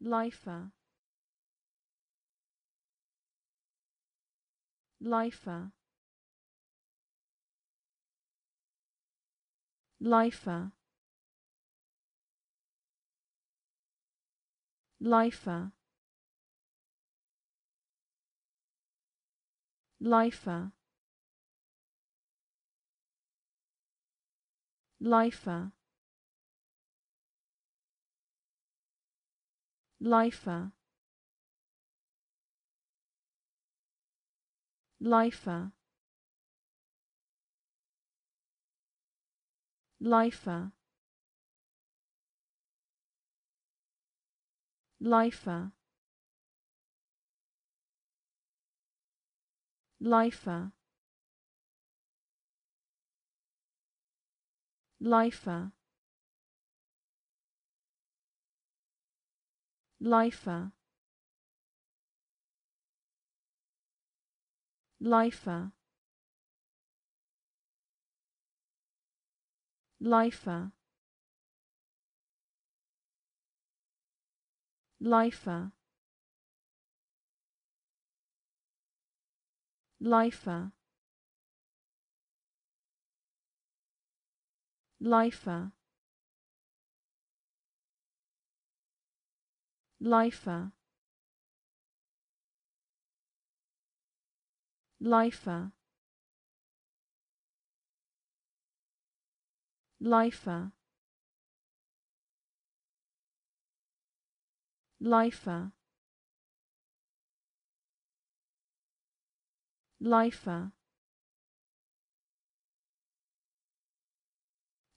lifer. Lifer. Lifer. Lifer. Lifer. Lifer lifer. Lifer. Lifer. Lifer. Lifer. Lifer lifer. Lifer. Lifer. Lifer. Lifer. Lifer lifer. Lifer. Lifer. Lifer. Lifer.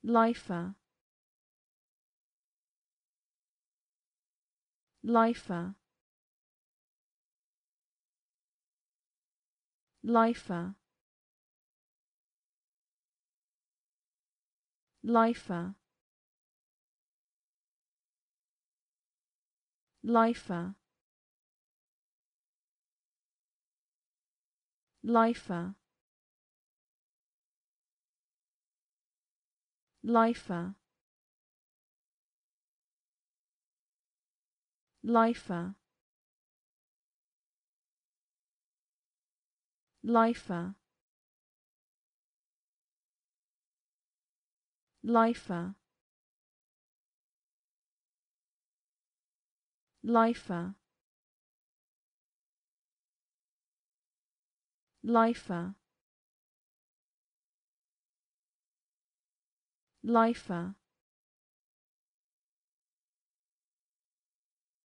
Lifer lifer. Lifer. Lifer. Lifer. Lifer. Lifer lifer. Lifer. Lifer. Lifer. Lifer. Lifer